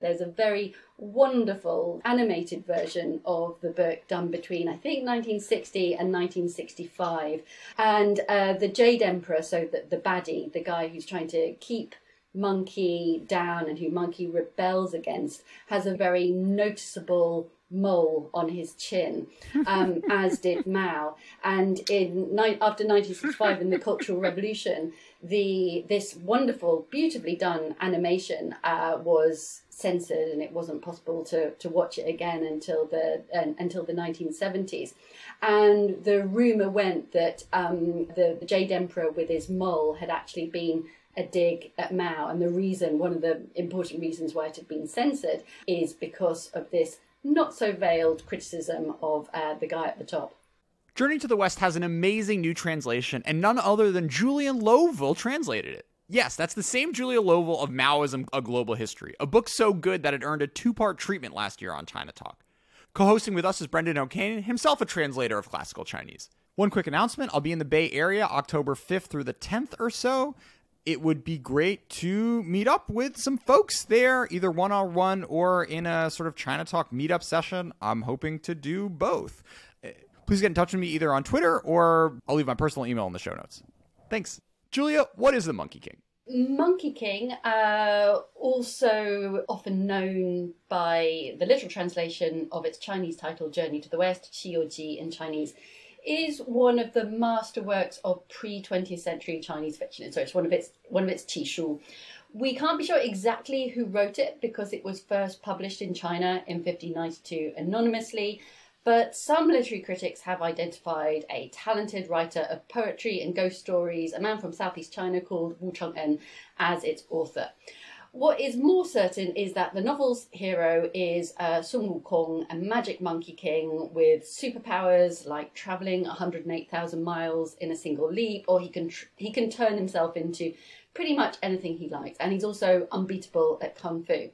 There's a very wonderful animated version of the book done between, I think, 1960 and 1965. And uh, the Jade Emperor, so the, the baddie, the guy who's trying to keep Monkey down and who Monkey rebels against, has a very noticeable mole on his chin, um, as did Mao. And in after 1965, in the Cultural Revolution, the this wonderful, beautifully done animation uh, was censored, and it wasn't possible to, to watch it again until the uh, until the 1970s. And the rumor went that um, the, the Jade Emperor with his mole had actually been a dig at Mao, and the reason, one of the important reasons why it had been censored, is because of this not so veiled criticism of uh, the guy at the top. Journey to the West has an amazing new translation, and none other than Julia Lovell translated it. Yes, that's the same Julia Lovell of Maoism, A Global History, a book so good that it earned a two part treatment last year on ChinaTalk. Co hosting with us is Brendan O'Kane, himself a translator of classical Chinese. One quick announcement I'll be in the Bay Area October 5th through the 10th or so it would be great to meet up with some folks there, either one on one or in a sort of ChinaTalk meetup session. I'm hoping to do both. Please get in touch with me either on Twitter or I'll leave my personal email in the show notes. Thanks. Julia, what is the Monkey King? Monkey King, uh, also often known by the literal translation of its Chinese title, Journey to the West, Ji in Chinese, is one of the masterworks of pre-20th century Chinese fiction. So it's one of its one of its qishu. We can't be sure exactly who wrote it because it was first published in China in 1592 anonymously, but some literary critics have identified a talented writer of poetry and ghost stories, a man from southeast China called Wu Cheng'en, as its author. What is more certain is that the novel's hero is uh, Sun Wukong, a magic monkey king with superpowers like traveling 108,000 miles in a single leap, or he can he can turn himself into pretty much anything he likes, and he's also unbeatable at kung fu.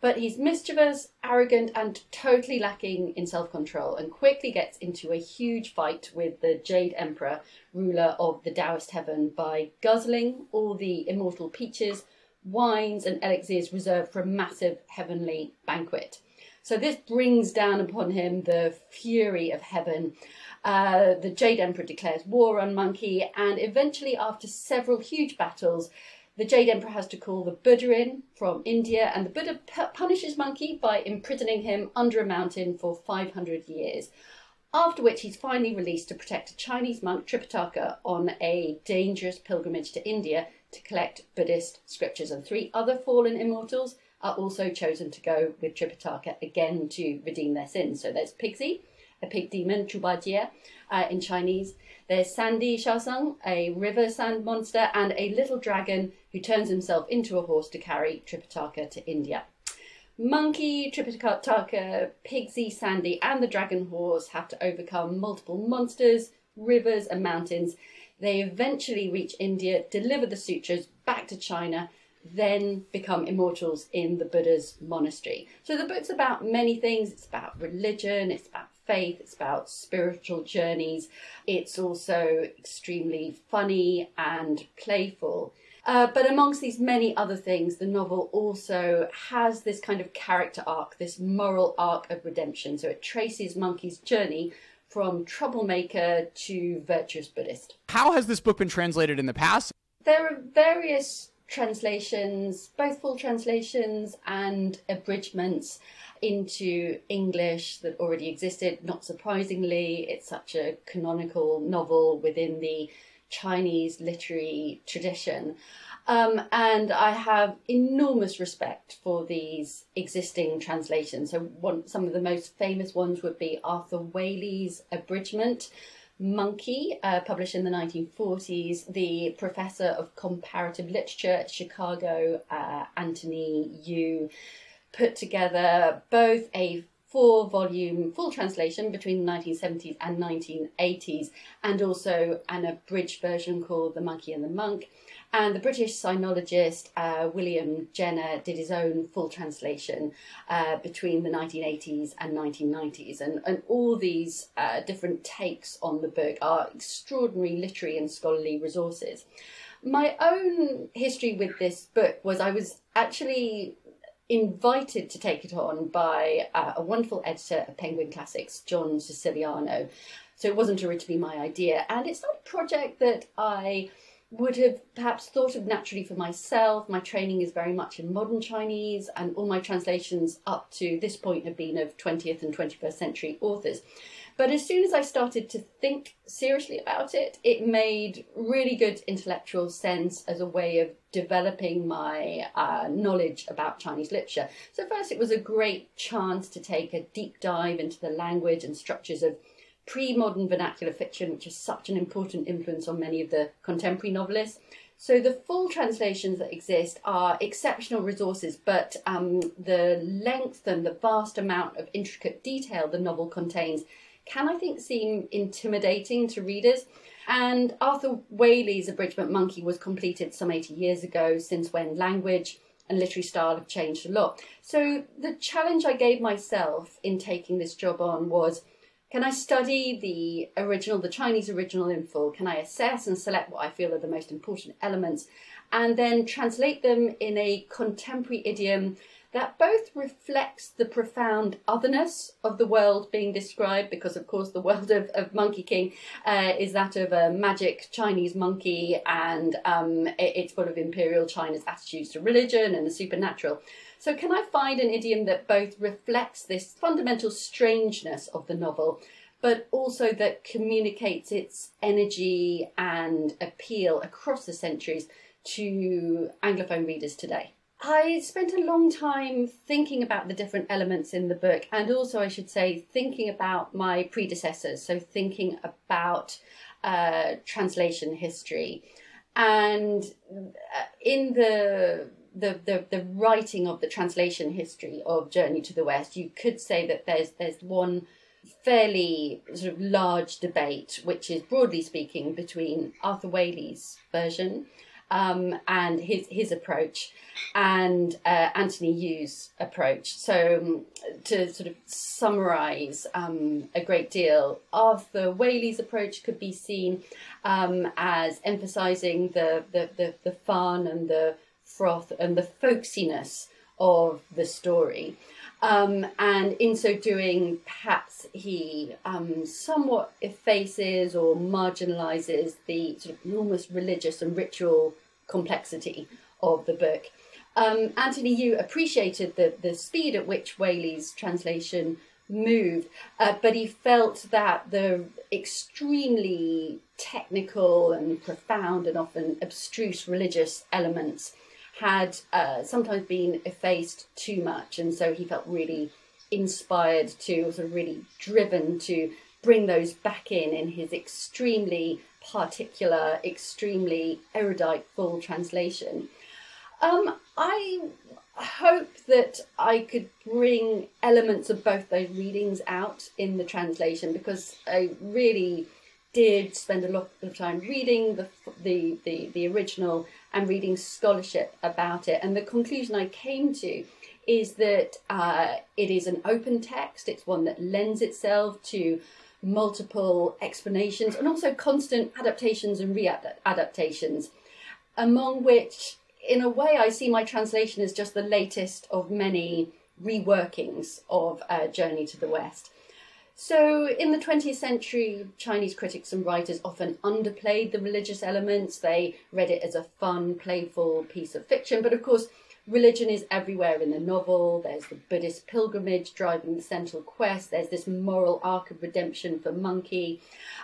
But he's mischievous, arrogant, and totally lacking in self control, and quickly gets into a huge fight with the Jade Emperor, ruler of the Taoist heaven, by guzzling all the immortal peaches wines and elixirs reserved for a massive heavenly banquet. So this brings down upon him the fury of heaven. Uh, the Jade Emperor declares war on Monkey, and eventually, after several huge battles, the Jade Emperor has to call the Buddha in from India, and the Buddha punishes Monkey by imprisoning him under a mountain for 500 years. After which, he's finally released to protect a Chinese monk, Tripitaka, on a dangerous pilgrimage to India to collect Buddhist scriptures. And three other fallen immortals are also chosen to go with Tripitaka again to redeem their sins. So there's Pigsy, a pig demon, Zhubajie uh, in Chinese. There's Sandy Sha Seng, a river sand monster, and a little dragon who turns himself into a horse to carry Tripitaka to India. Monkey, Tripitaka, Pigsy, Sandy, and the dragon horse have to overcome multiple monsters, rivers, and mountains they eventually reach India, deliver the sutras back to China, then become immortals in the Buddha's monastery. So the book's about many things. It's about religion, it's about faith, it's about spiritual journeys. It's also extremely funny and playful. Uh, but amongst these many other things, the novel also has this kind of character arc, this moral arc of redemption. So it traces Monkey's journey from troublemaker to virtuous Buddhist. How has this book been translated in the past? There are various translations, both full translations and abridgments into English that already existed. Not surprisingly, it's such a canonical novel within the Chinese literary tradition. Um, and I have enormous respect for these existing translations. So, one, some of the most famous ones would be Arthur Waley's abridgment, Monkey, uh, published in the 1940s. The professor of comparative literature at Chicago, uh, Anthony Yu, put together both a four volume full translation between the 1970s and 1980s, and also an abridged version called The Monkey and the Monk. And the British sinologist uh, William Jenner did his own full translation uh, between the 1980s and 1990s. And, and all these uh, different takes on the book are extraordinary literary and scholarly resources. My own history with this book was I was actually invited to take it on by uh, a wonderful editor of Penguin Classics, John Siciliano. So it wasn't originally my idea, and it's not a project that I would have perhaps thought of naturally for myself. My training is very much in modern Chinese, and all my translations up to this point have been of 20th and 21st century authors. But as soon as I started to think seriously about it, it made really good intellectual sense as a way of developing my uh, knowledge about Chinese literature. So, first, it was a great chance to take a deep dive into the language and structures of pre modern vernacular fiction, which is such an important influence on many of the contemporary novelists. So the full translations that exist are exceptional resources, but um, the length and the vast amount of intricate detail the novel contains can, I think, seem intimidating to readers. And Arthur Waley's Abridgment Monkey was completed some 80 years ago, since when language and literary style have changed a lot. So the challenge I gave myself in taking this job on was can I study the original, the Chinese original in full? Can I assess and select what I feel are the most important elements and then translate them in a contemporary idiom that both reflects the profound otherness of the world being described, because of course the world of, of Monkey King uh, is that of a magic Chinese monkey and um, it, it's full of imperial China's attitudes to religion and the supernatural. So, can I find an idiom that both reflects this fundamental strangeness of the novel, but also that communicates its energy and appeal across the centuries to Anglophone readers today? I spent a long time thinking about the different elements in the book, and also, I should say, thinking about my predecessors. So, thinking about uh, translation history. And uh, in the the, the, the writing of the translation history of Journey to the West, you could say that there's there's one fairly sort of large debate, which is broadly speaking between Arthur Waley's version um, and his his approach, and uh, Anthony Yu's approach. So um, to sort of summarise um, a great deal, Arthur Waley's approach could be seen um, as emphasising the, the, the the fun and the froth and the folksiness of the story. Um, and in so doing, perhaps he um, somewhat effaces or marginalizes the sort of enormous religious and ritual complexity of the book. Um, Anthony Yu appreciated the, the speed at which Waley's translation moved, uh, but he felt that the extremely technical and profound and often abstruse religious elements had uh, sometimes been effaced too much, and so he felt really inspired to, sort of really driven to bring those back in in his extremely particular, extremely erudite full translation. Um, I hope that I could bring elements of both those readings out in the translation because I really did spend a lot of time reading the the the, the original and reading scholarship about it, and the conclusion I came to is that uh, it is an open text. It's one that lends itself to multiple explanations and also constant adaptations and readaptations, among which, in a way, I see my translation as just the latest of many reworkings of uh, Journey to the West. So, in the 20th century, Chinese critics and writers often underplayed the religious elements. They read it as a fun, playful piece of fiction. But of course, religion is everywhere in the novel. There's the Buddhist pilgrimage driving the central quest. There's this moral arc of redemption for Monkey.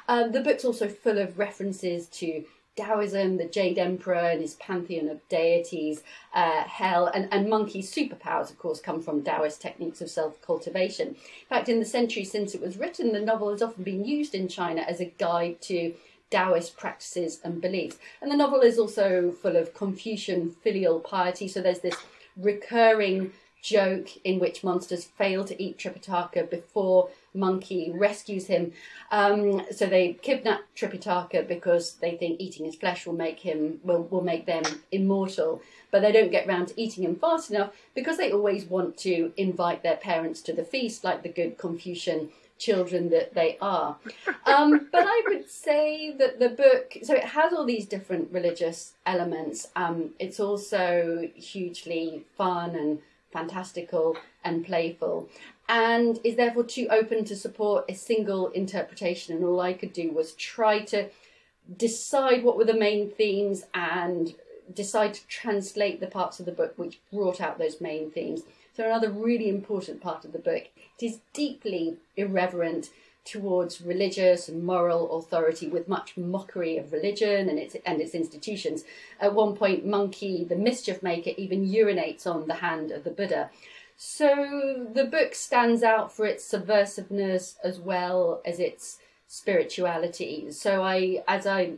Um, the book's also full of references to Taoism, the Jade Emperor and his pantheon of deities, uh, hell, and, and monkey's superpowers, of course, come from Taoist techniques of self cultivation. In fact, in the century since it was written, the novel has often been used in China as a guide to Taoist practices and beliefs. And the novel is also full of Confucian filial piety, so there's this recurring joke in which monsters fail to eat Tripitaka before Monkey rescues him. Um, so they kidnap Tripitaka because they think eating his flesh will make him will, will make them immortal. But they don't get round to eating him fast enough because they always want to invite their parents to the feast, like the good Confucian children that they are. Um, but I would say that the book, so it has all these different religious elements. Um, it's also hugely fun and fantastical and playful, and is therefore too open to support a single interpretation. And all I could do was try to decide what were the main themes and decide to translate the parts of the book which brought out those main themes. So, another really important part of the book, it is deeply irreverent towards religious and moral authority with much mockery of religion and its and its institutions. At one point, Monkey, the mischief maker, even urinates on the hand of the Buddha. So the book stands out for its subversiveness as well as its spirituality. So I, as I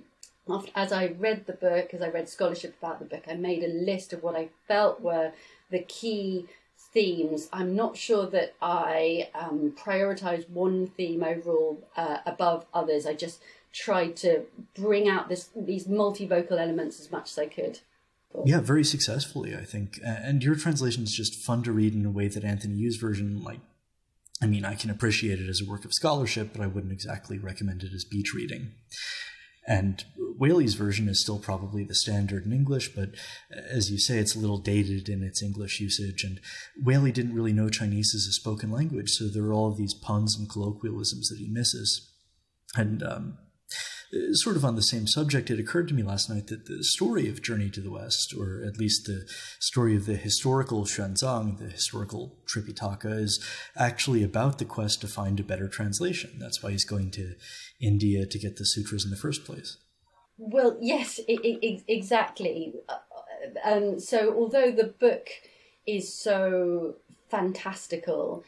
as I read the book, as I read scholarship about the book, I made a list of what I felt were the key themes. I'm not sure that I um, prioritized one theme overall uh, above others. I just tried to bring out this these multivocal elements as much as I could. Yeah, very successfully, I think. And your translation is just fun to read in a way that Anthony Yu's version, like, I mean, I can appreciate it as a work of scholarship, but I wouldn't exactly recommend it as beach reading. And Waley's version is still probably the standard in English, but as you say, it's a little dated in its English usage. And Whaley didn't really know Chinese as a spoken language, so there are all of these puns and colloquialisms that he misses. And um, sort of on the same subject, it occurred to me last night that the story of Journey to the West, or at least the story of the historical Xuanzang, the historical Tripitaka, is actually about the quest to find a better translation. That's why he's going to India to get the sutras in the first place. Well, yes, it, it, exactly. Uh, um, so, although the book is so fantastical,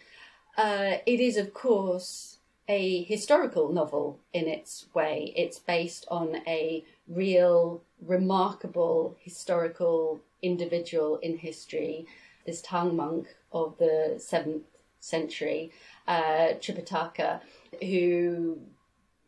uh, it is, of course, a historical novel in its way. It's based on a real, remarkable historical individual in history, this Tang monk of the seventh century, uh, Tripitaka, who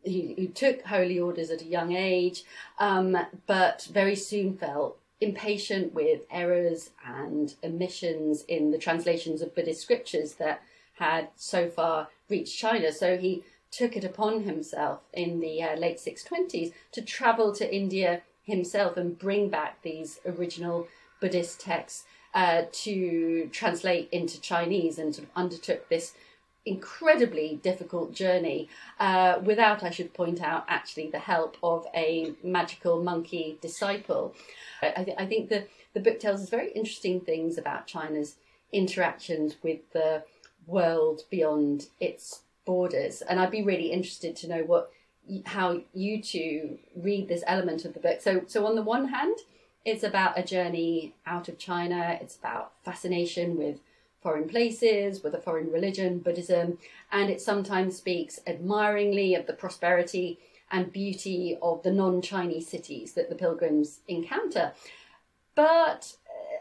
he, who took holy orders at a young age, um, but very soon felt impatient with errors and omissions in the translations of Buddhist scriptures that had so far reached China. So he took it upon himself in the uh, late 620s to travel to India himself and bring back these original Buddhist texts uh, to translate into Chinese and sort of undertook this incredibly difficult journey uh, without, I should point out, actually the help of a magical monkey disciple. I, th- I think the, the book tells us very interesting things about China's interactions with the world beyond its borders. And I'd be really interested to know what how you two read this element of the book. So so on the one hand, it's about a journey out of China. It's about fascination with foreign places, with a foreign religion, Buddhism, and it sometimes speaks admiringly of the prosperity and beauty of the non Chinese cities that the pilgrims encounter. But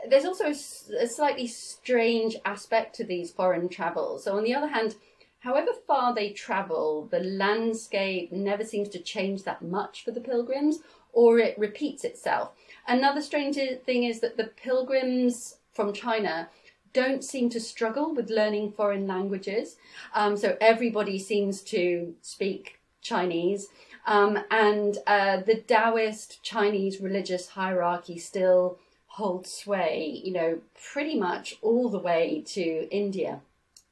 there's also a, a slightly strange aspect to these foreign travels. So, on the other hand, however far they travel, the landscape never seems to change that much for the pilgrims, or it repeats itself. Another strange thing is that the pilgrims from China don't seem to struggle with learning foreign languages. Um, so everybody seems to speak Chinese. Um, and uh, the Taoist Chinese religious hierarchy still holds sway, you know, pretty much all the way to India.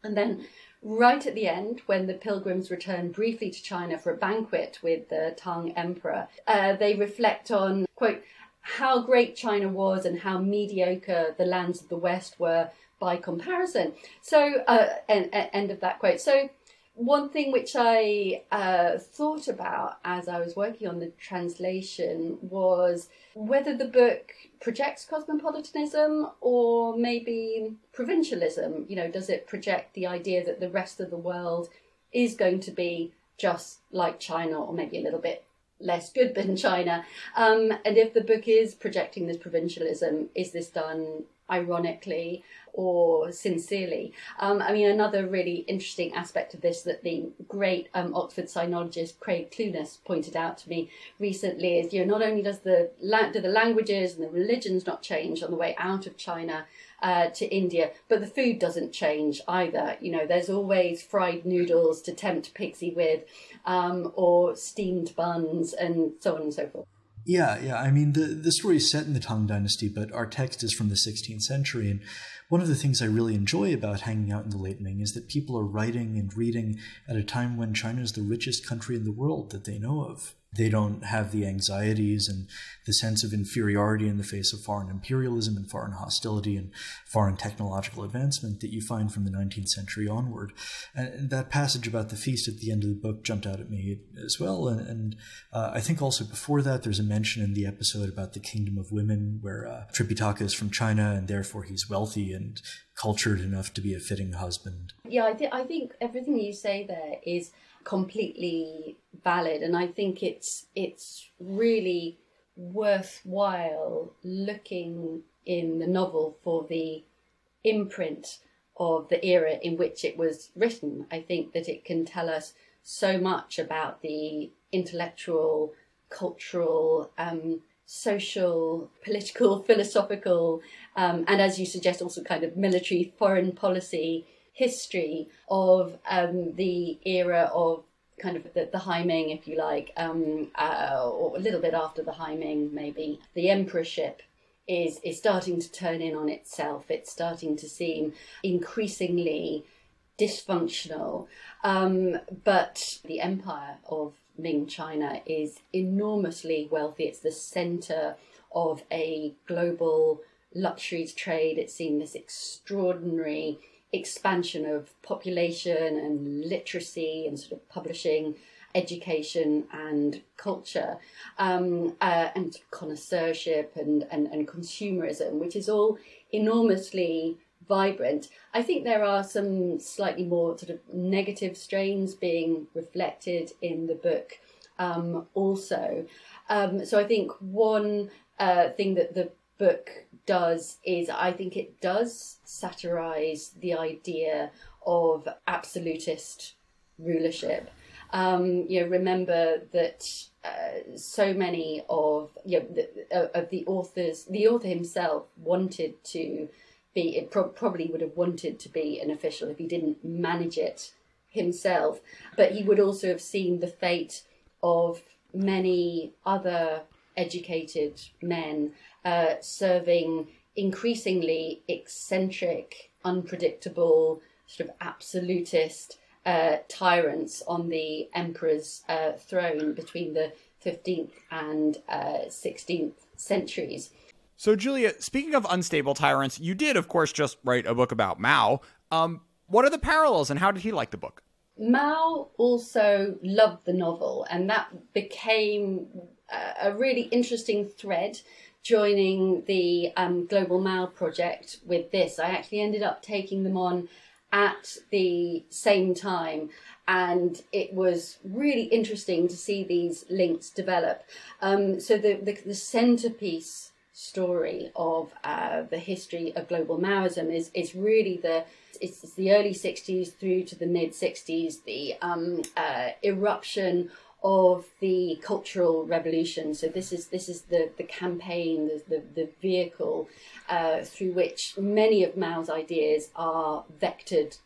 And then right at the end, when the pilgrims return briefly to China for a banquet with the Tang emperor, uh, they reflect on, quote, how great China was and how mediocre the lands of the West were by comparison. So, uh, end of that quote. So, one thing which I uh, thought about as I was working on the translation was whether the book projects cosmopolitanism or maybe provincialism. You know, does it project the idea that the rest of the world is going to be just like China or maybe a little bit less good than China? Um, and if the book is projecting this provincialism, is this done ironically or sincerely. Um, I mean, another really interesting aspect of this that the great um, Oxford sinologist Craig Clunas pointed out to me recently is, you know, not only does the do the languages and the religions not change on the way out of China uh, to India, but the food doesn't change either. You know, there's always fried noodles to tempt Pigsy with, um, or steamed buns, and so on and so forth. Yeah, yeah. I mean, the, the story is set in the Tang Dynasty, but our text is from the 16th century. And one of the things I really enjoy about hanging out in the late Ming is that people are writing and reading at a time when China is the richest country in the world that they know of. They don't have the anxieties and the sense of inferiority in the face of foreign imperialism and foreign hostility and foreign technological advancement that you find from the 19th century onward. And that passage about the feast at the end of the book jumped out at me as well. And, and uh, I think also before that, there's a mention in the episode about the kingdom of women where uh, Tripitaka is from China and therefore he's wealthy and cultured enough to be a fitting husband. Yeah, I, th- I think everything you say there is completely valid and I think it's it's really worthwhile looking in the novel for the imprint of the era in which it was written. I think that it can tell us so much about the intellectual, cultural, um, social, political, philosophical, um, and as you suggest, also kind of military foreign policy history of um, the era of kind of the, the Ming, if you like, um, uh, or a little bit after the Ming, maybe. The emperorship is is starting to turn in on itself. It's starting to seem increasingly dysfunctional. Um, but the empire of Ming China is enormously wealthy. It's the center of a global luxuries trade. It's seen this extraordinary expansion of population and literacy and sort of publishing, education and culture, um, uh, and connoisseurship and, and, and consumerism, which is all enormously vibrant. I think there are some slightly more sort of negative strains being reflected in the book um, also. Um, so I think one uh, thing that the book does is I think it does satirize the idea of absolutist rulership. Um, you know, remember that uh, so many of you know, the, uh, of the authors, the author himself wanted to be, it pro- probably would have wanted to be an official if he didn't manage it himself, but he would also have seen the fate of many other educated men uh, serving increasingly eccentric, unpredictable, sort of absolutist uh, tyrants on the emperor's uh, throne between the 15th and 16th uh, centuries. So, Julia, speaking of unstable tyrants, you did, of course, just write a book about Mao. Um, what are the parallels, and how did he like the book? Mao also loved the novel, and that became a really interesting thread joining the um, Global Mao project with this. I actually ended up taking them on at the same time, and it was really interesting to see these links develop. Um, so the, the, the centerpiece story of uh, the history of global Maoism is is really the it's, it's the early 60s through to the mid 60s, the um, uh, eruption of the cultural revolution. So this is this is the the campaign, the the, the vehicle uh, through which many of Mao's ideas are vectored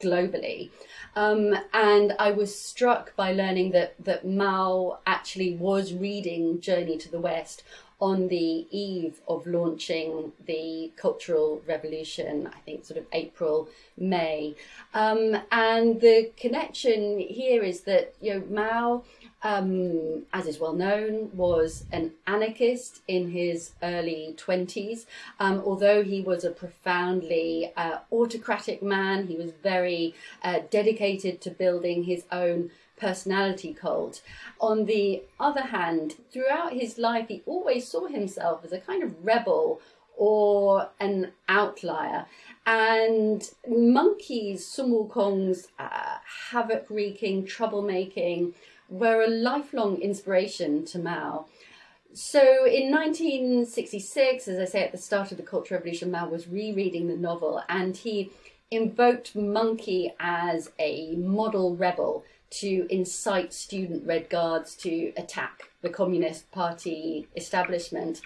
globally. Um, and I was struck by learning that that Mao actually was reading Journey to the West on the eve of launching the Cultural Revolution, I think sort of April, May. Um, and the connection here is that, you know, Mao um, as is well known, was an anarchist in his early 20s. Um, although he was a profoundly uh, autocratic man, he was very uh, dedicated to building his own personality cult. On the other hand, throughout his life, he always saw himself as a kind of rebel or an outlier. And monkeys, Sun Wukong's uh, havoc wreaking, troublemaking, were a lifelong inspiration to Mao. So in 1966, as I say at the start of the Cultural Revolution, Mao was rereading the novel and he invoked Monkey as a model rebel to incite student Red Guards to attack the Communist Party establishment.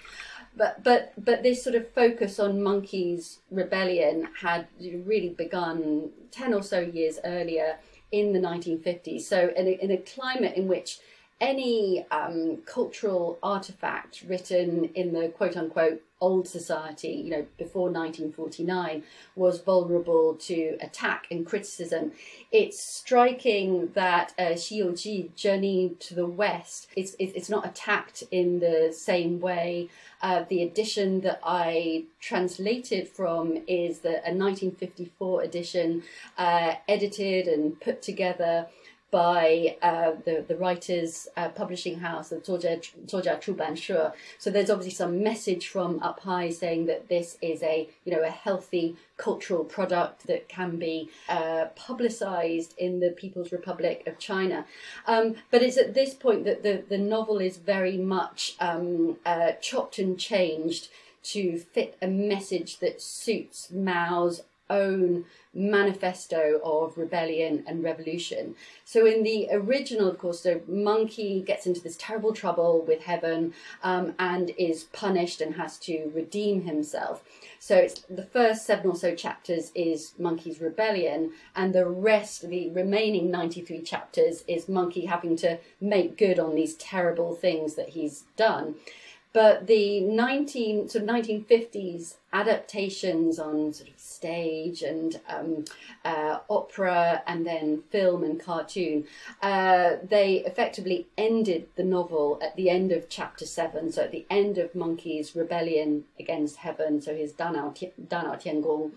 But, but, but this sort of focus on Monkey's rebellion had really begun 10 or so years earlier in the 1950s. So, in a, in a climate in which any um, cultural artifact written in the quote unquote old society, you know, before 1949, was vulnerable to attack and criticism. It's striking that uh, Xiyouji, Journey to the West, it's, it's not attacked in the same way. Uh, the edition that I translated from is the, a 1954 edition, uh, edited and put together by uh, the the writers uh, publishing house the Chubanshe. So there's obviously some message from up high saying that this is a you know a healthy cultural product that can be uh, publicized in the People's Republic of China. Um, but it's at this point that the the novel is very much um, uh, chopped and changed to fit a message that suits Mao's own manifesto of rebellion and revolution. So in the original, of course, the monkey gets into this terrible trouble with heaven um, and is punished and has to redeem himself. So it's the first seven or so chapters is Monkey's rebellion, and the rest, the remaining 93 chapters, is Monkey having to make good on these terrible things that he's done. But the 19 sort of 1950s adaptations on sort of stage and um, uh, opera and then film and cartoon, uh, they effectively ended the novel at the end of chapter seven. So at the end of Monkey's rebellion against heaven, so his Danao, Tiangong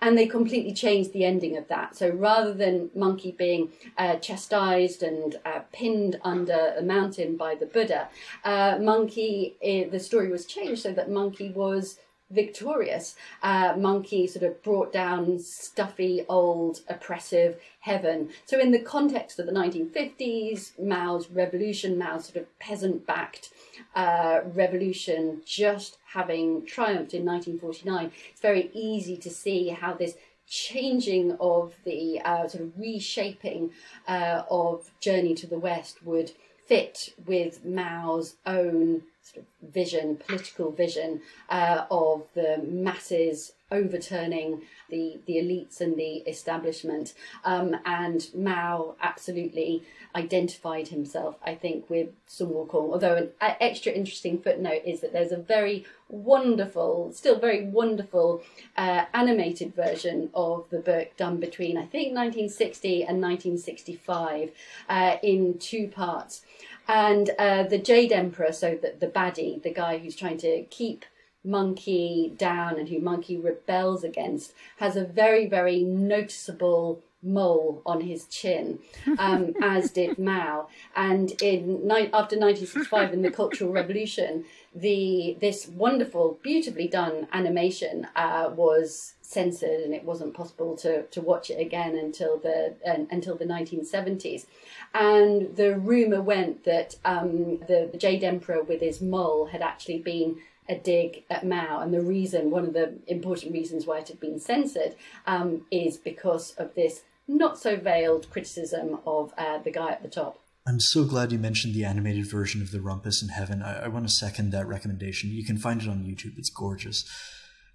and they completely changed the ending of that. So rather than Monkey being uh, chastised and uh, pinned under a mountain by the Buddha, uh, Monkey, eh, the story was changed so that Monkey was victorious. Uh, monkey sort of brought down stuffy, old, oppressive heaven. So, in the context of the 1950s, Mao's revolution, Mao's sort of peasant backed uh, revolution just having triumphed in 1949, it's very easy to see how this changing of the uh, sort of reshaping uh, of Journey to the West would fit with Mao's own sort of vision, political vision uh, of the masses overturning the, the elites and the establishment. Um, and Mao absolutely identified himself, I think, with Sun Wukong. Although an extra interesting footnote is that there's a very wonderful, still very wonderful uh, animated version of the book done between, I think, 1960 and 1965 uh, in two parts. And uh, the Jade Emperor, so the, the baddie, the guy who's trying to keep Monkey down and who Monkey rebels against, has a very, very noticeable mole on his chin, um, as did Mao. And in after 1965, in the Cultural Revolution, the this wonderful, beautifully done animation uh, was censored, and it wasn't possible to, to watch it again until the uh, until the 1970s. And the rumor went that um, the, the Jade Emperor with his mole had actually been a dig at Mao, and the reason, one of the important reasons why it had been censored, um, is because of this not so veiled criticism of uh, the guy at the top. I'm so glad you mentioned the animated version of The Rumpus in Heaven. I, I want to second that recommendation. You can find it on YouTube, it's gorgeous.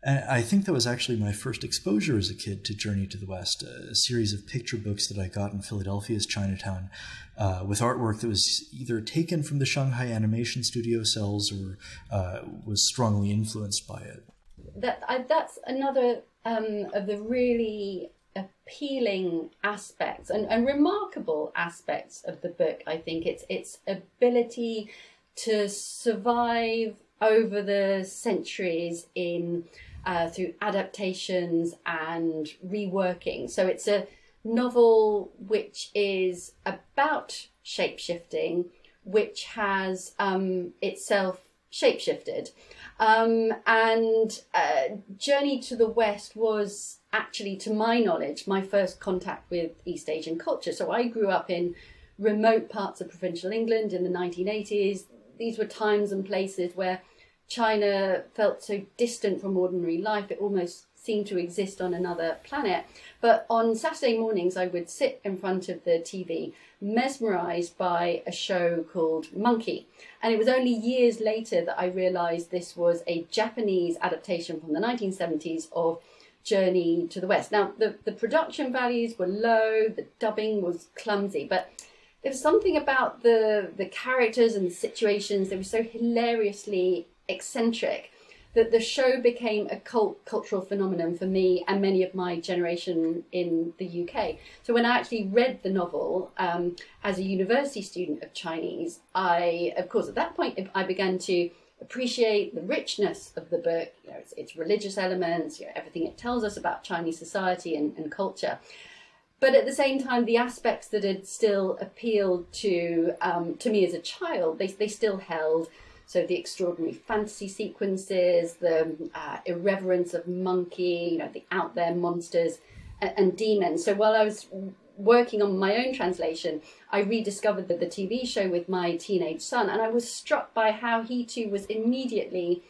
And I think that was actually my first exposure as a kid to Journey to the West, a, series of picture books that I got in Philadelphia's Chinatown uh, with artwork that was either taken from the Shanghai Animation Studio cells or uh, was strongly influenced by it. That I, That's another um, of the really appealing aspects and, and remarkable aspects of the book. I think it's its ability to survive over the centuries in uh, through adaptations and reworking. So it's a novel which is about shapeshifting, which has um, itself shapeshifted. Um, and uh, Journey to the West was actually, to my knowledge, my first contact with East Asian culture. So I grew up in remote parts of provincial England in the 1980s. These were times and places where China felt so distant from ordinary life, it almost seemed to exist on another planet. But on Saturday mornings, I would sit in front of the TV, mesmerized by a show called Monkey. And it was only years later that I realized this was a Japanese adaptation from the 1970s of Journey to the West. Now, the, the production values were low, the dubbing was clumsy, but there was something about the the characters and the situations. They were so hilariously eccentric that the show became a cult cultural phenomenon for me and many of my generation in the UK. So when I actually read the novel um, as a university student of Chinese, I, of course, at that point, I began to appreciate the richness of the book, you know, its, its religious elements, you know, everything it tells us about Chinese society and, and culture but at the same time, the aspects that had still appealed to um, to me as a child, they they still held. So the extraordinary fantasy sequences, the uh, irreverence of monkey, you know, the out there monsters and, and, demons. So while I was working on my own translation, I rediscovered the, the TV show with my teenage son, and I was struck by how he too was immediately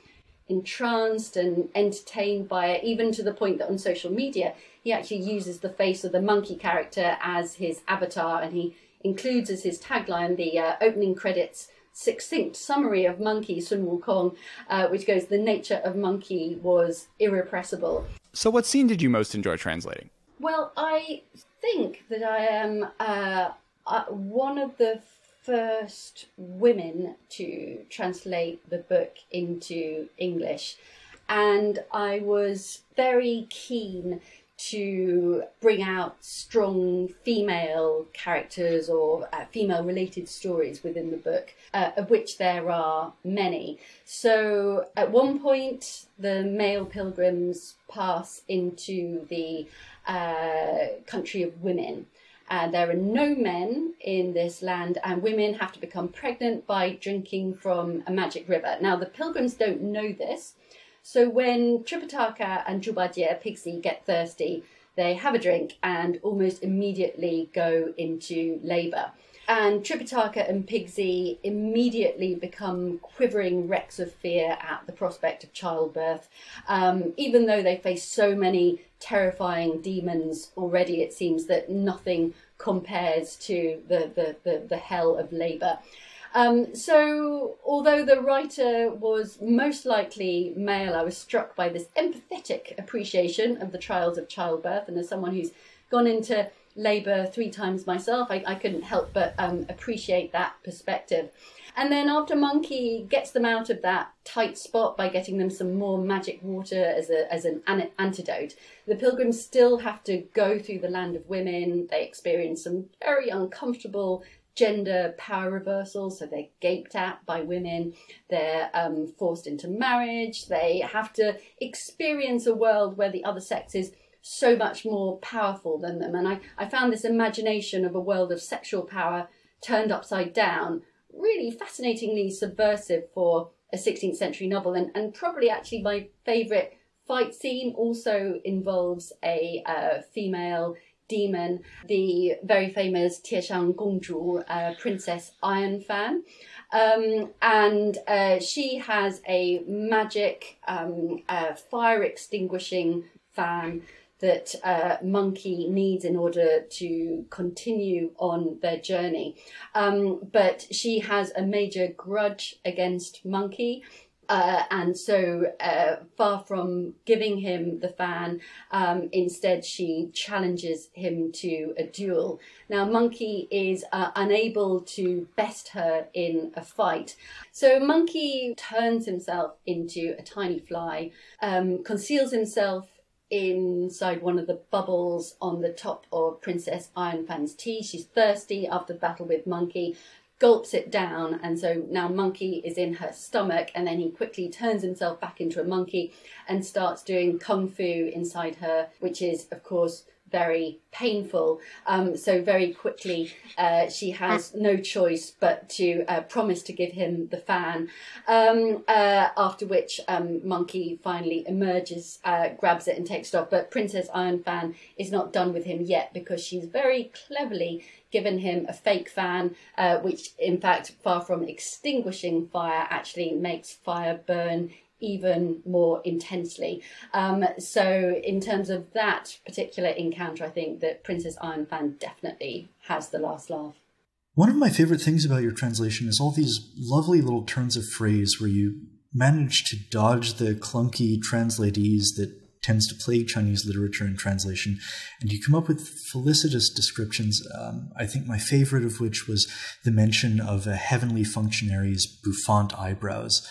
entranced and entertained by it, even to the point that on social media he actually uses the face of the monkey character as his avatar, and he includes as his tagline the uh, opening credits succinct summary of Monkey Sun Wukong, uh, which goes, "The nature of monkey was irrepressible." So, what scene did you most enjoy translating? Well, I think that I am uh, uh one of the first women to translate the book into English, and I was very keen to bring out strong female characters or uh, female related stories within the book, uh, of which there are many. So at one point, the male pilgrims pass into the uh, country of women. And there are no men in this land, and women have to become pregnant by drinking from a magic river. Now, the pilgrims don't know this, so when Tripitaka and Zhubajie Pigsy get thirsty, they have a drink and almost immediately go into labour. And Tripitaka and Pigsy immediately become quivering wrecks of fear at the prospect of childbirth. Um, even though they face so many terrifying demons already, it seems that nothing compares to the, the, the, the hell of labour. Um, so, although the writer was most likely male, I was struck by this empathetic appreciation of the trials of childbirth. And as someone who's gone into labour three times myself, I, I couldn't help but um, appreciate that perspective. And then after Monkey gets them out of that tight spot by getting them some more magic water as, a, as an antidote, the pilgrims still have to go through the land of women. They experience some very uncomfortable gender power reversals, so they're gaped at by women, they're um, forced into marriage, they have to experience a world where the other sex is so much more powerful than them. And I, I found this imagination of a world of sexual power turned upside down really fascinatingly subversive for a 16th century novel, and, and probably actually my favourite fight scene also involves a uh, female demon, the very famous Tieshan Gongzhu, uh, Princess Iron Fan. Um, and uh, she has a magic um, uh, fire extinguishing fan that uh, Monkey needs in order to continue on their journey. Um, but she has a major grudge against Monkey uh, and so, uh, far from giving him the fan, um, instead she challenges him to a duel. Now, Monkey is uh, unable to best her in a fight. So, Monkey turns himself into a tiny fly, um, conceals himself inside one of the bubbles on the top of Princess Iron Fan's tea. She's thirsty after the battle with Monkey, gulps it down and so now monkey is in her stomach and then he quickly turns himself back into a monkey and starts doing kung fu inside her which is of course very painful. Um, so very quickly, uh, she has no choice but to uh, promise to give him the fan. Um, uh, after which, um, Monkey finally emerges, uh, grabs it, and takes it off. But Princess Iron Fan is not done with him yet because she's very cleverly given him a fake fan, uh, which in fact, far from extinguishing fire, actually makes fire burn even more intensely. Um, so, in terms of that particular encounter, I think that Princess Iron Fan definitely has the last laugh. One of my favorite things about your translation is all these lovely little turns of phrase where you manage to dodge the clunky translatees that tends to plague Chinese literature and translation, and you come up with felicitous descriptions. Um, I think my favorite of which was the mention of a heavenly functionary's bouffant eyebrows.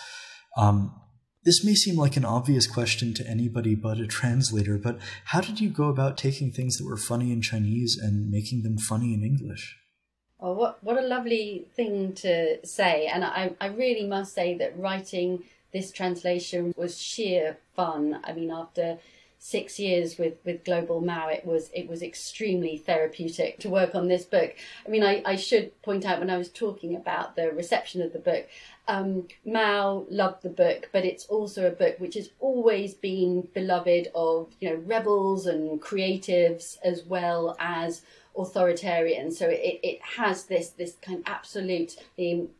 Um, this may seem like an obvious question to anybody but a translator, but how did you go about taking things that were funny in Chinese and making them funny in English? Oh, what what a lovely thing to say! And I, I really must say that writing this translation was sheer fun. I mean, after six years with, with Global Mao, it was it was extremely therapeutic to work on this book. I mean, I, I should point out when I was talking about the reception of the book, um, Mao loved the book, but it's also a book which has always been beloved of you know rebels and creatives as well as authoritarian. So it, it has this this kind of absolute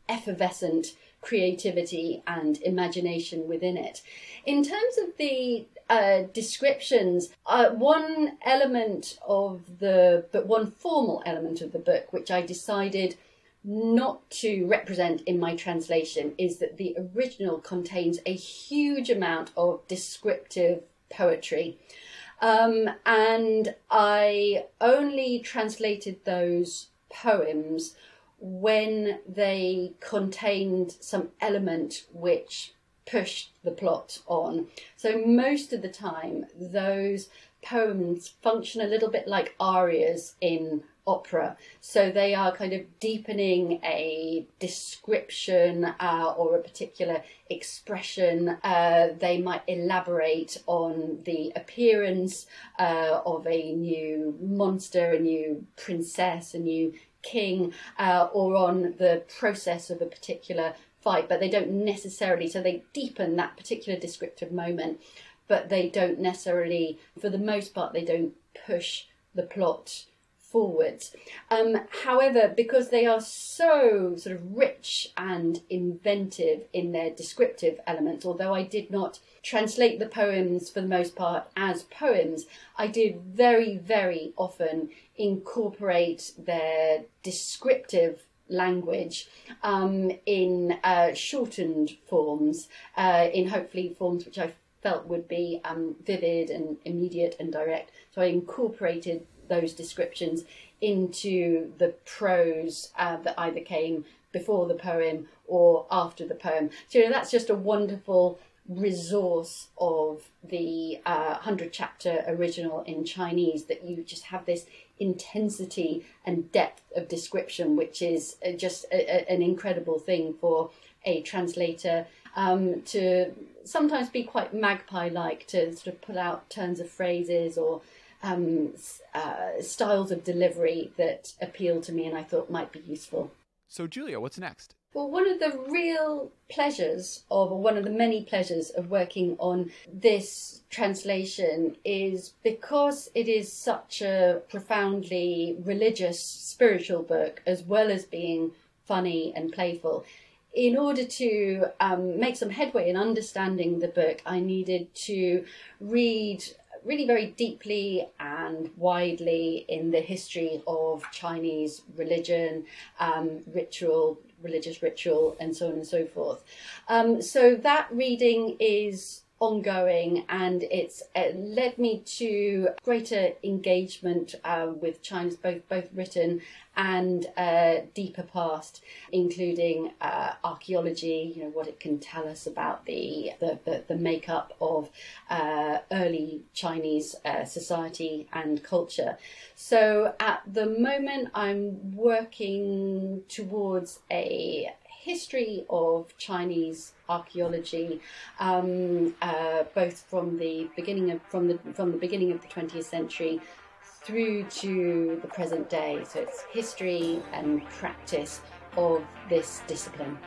effervescent creativity and imagination within it. In terms of the uh, descriptions, uh, one element of the, but one formal element of the book, which I decided not to represent in my translation, is that the original contains a huge amount of descriptive poetry. Um, and I only translated those poems when they contained some element which pushed the plot on. So most of the time, those poems function a little bit like arias in opera. So they are kind of deepening a description uh, or a particular expression. Uh, they might elaborate on the appearance uh, of a new monster, a new princess, a new king, uh, or on the process of a particular fight, but they don't necessarily, so they deepen that particular descriptive moment, but they don't necessarily, for the most part, they don't push the plot forwards. Um, however, because they are so sort of rich and inventive in their descriptive elements, although I did not translate the poems for the most part as poems, I did very, very often incorporate their descriptive language um, in uh, shortened forms, uh, in hopefully forms which I felt would be um, vivid and immediate and direct. So I incorporated those descriptions into the prose uh, that either came before the poem or after the poem. So you know, that's just a wonderful resource of the uh, 100 chapter original in Chinese that you just have this intensity and depth of description, which is uh, just a, a, an incredible thing for a translator um, to sometimes be quite magpie like to sort of pull out turns of phrases or um, uh, styles of delivery that appeal to me and I thought might be useful. So, Julia, what's next? Well, one of the real pleasures of, or one of the many pleasures of working on this translation is because it is such a profoundly religious, spiritual book, as well as being funny and playful. In order to um, make some headway in understanding the book, I needed to read really very deeply and widely in the history of Chinese religion, um, ritual, religious ritual, and so on and so forth. Um, so that reading is ongoing and it's uh, led me to greater engagement uh, with China's both both written and uh, deeper past, including uh, archaeology, you know, what it can tell us about the, the, the, the makeup of uh, early Chinese uh, society and culture. So at the moment, I'm working towards a history of Chinese archaeology, um, uh, both from the beginning of from the from the beginning of the 20th century through to the present day. So it's history and practice of this discipline.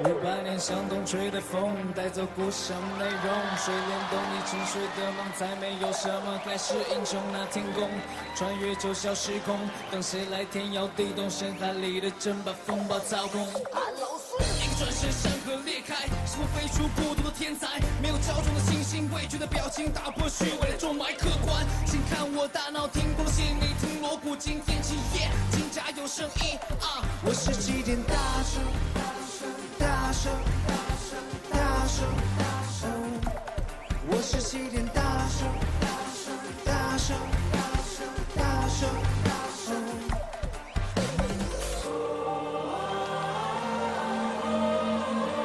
五百年向东吹的风，带走故乡内容。水帘洞里沉睡的梦，再没有什么盖世英雄那天宫。穿越九霄时空，等谁来天摇地动？深海里的针把风暴操控。一个转身，山河裂开，是我飞出孤独的天才。没有骄纵的信心，畏惧的表情，打破虚伪的中脉客观。请看我大脑听过的心，你听锣鼓惊天起夜，金甲有声音啊！我是齐天大圣。大声，大声，大声，大声！是起点，大圣，大声，大声，大声，大声。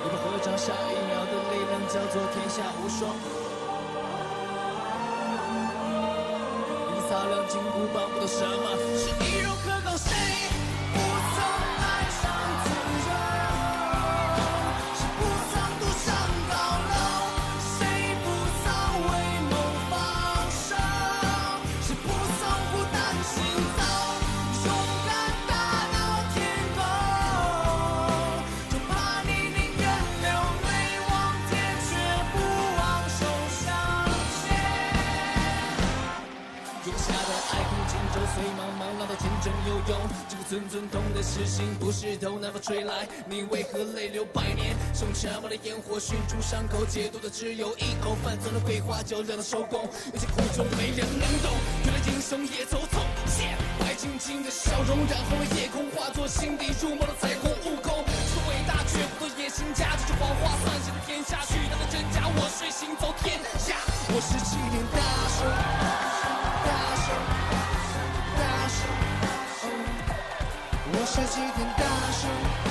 一个合掌，下一秒的力量叫做天下无双。一擦亮金箍棒，不懂什么是易如克刚，谁这个寸寸痛的痴心不是头南风吹来，你为何泪流百年？用沉默的烟火熏出伤口，解毒的只有一口饭。做了桂花酒，凉了收工。有些苦衷没人能懂，原来英雄也走走线。白晶晶的笑容染红了夜空，化作心底入梦的彩虹。悟空是伟大，却不做野心家。这句谎话算尽了天下，虚当的真假，我睡行走天下。我是起点，大声，这几天大暑。